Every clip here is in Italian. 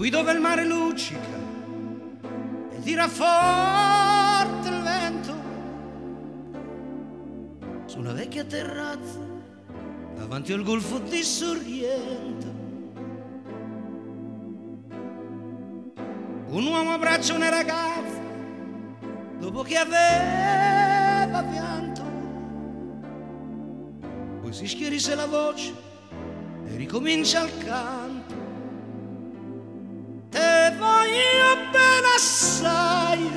qui dove il mare luccica e tira forte il vento, su una vecchia terrazza davanti al golfo di Sorrento. Un uomo abbraccia una ragazza dopo che aveva pianto. Poi si schierisse la voce e ricomincia il canto. Voglio bene assai.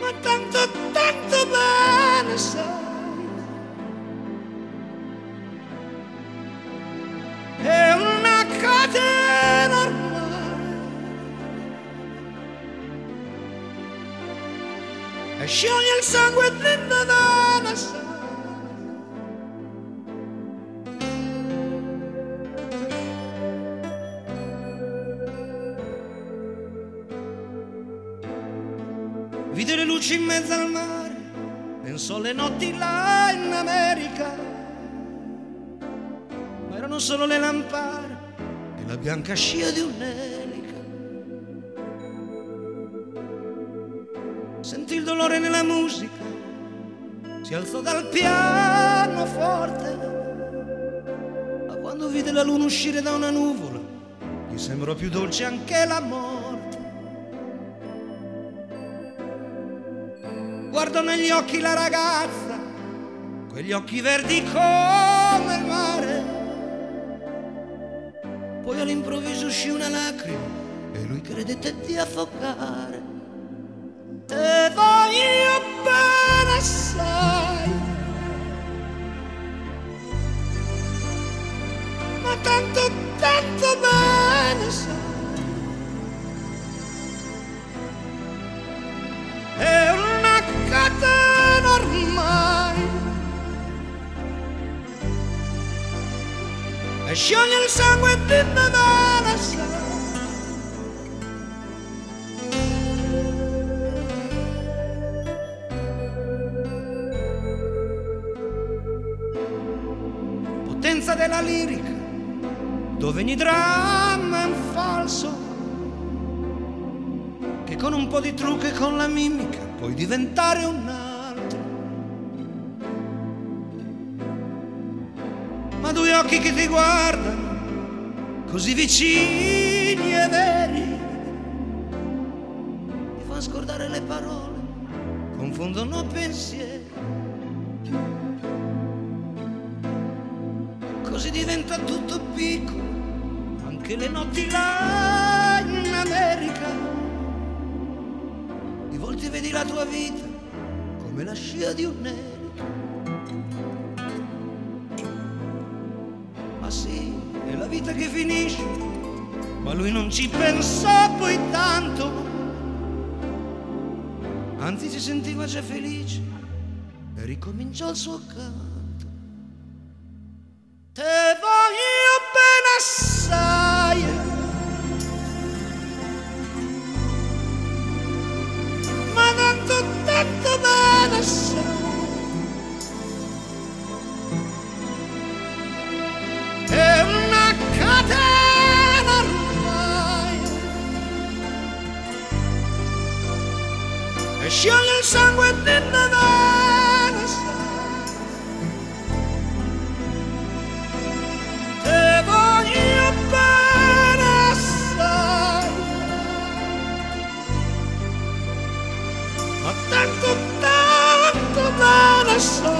Ma tanto, tanto bene sai. È una catena ormai. E scioglie il sangue dentro da una sai. Vide le luci in mezzo al mare, pensò alle notti là in America, ma erano solo le lampare e la bianca scia di un'elica. Sentì il dolore nella musica, si alzò dal piano forte, ma quando vide la luna uscire da una nuvola, gli sembrò più dolce anche la guardò negli occhi la ragazza, quegli occhi verdi come il mare. Poi all'improvviso uscì una lacrima e lui credette di affogare. Te voglio bene assai, ma tanto scioglie il sangue di Nevada. Potenza della lirica, dove ogni dramma è un falso che con un po' di trucco e con la mimica puoi diventare un altro. Due occhi che ti guardano, così vicini e veri, ti fanno scordare le parole, confondono pensieri. Così diventa tutto piccolo, anche le notti là in America di volte vedi la tua vita come la scia di un'elica. Ma vita che finisce, ma lui non ci pensò poi tanto. Anzi si sentiva già felice e ricominciò il suo canto. Te voglio bene assai. ma tanto, tanto bene sai. Yes.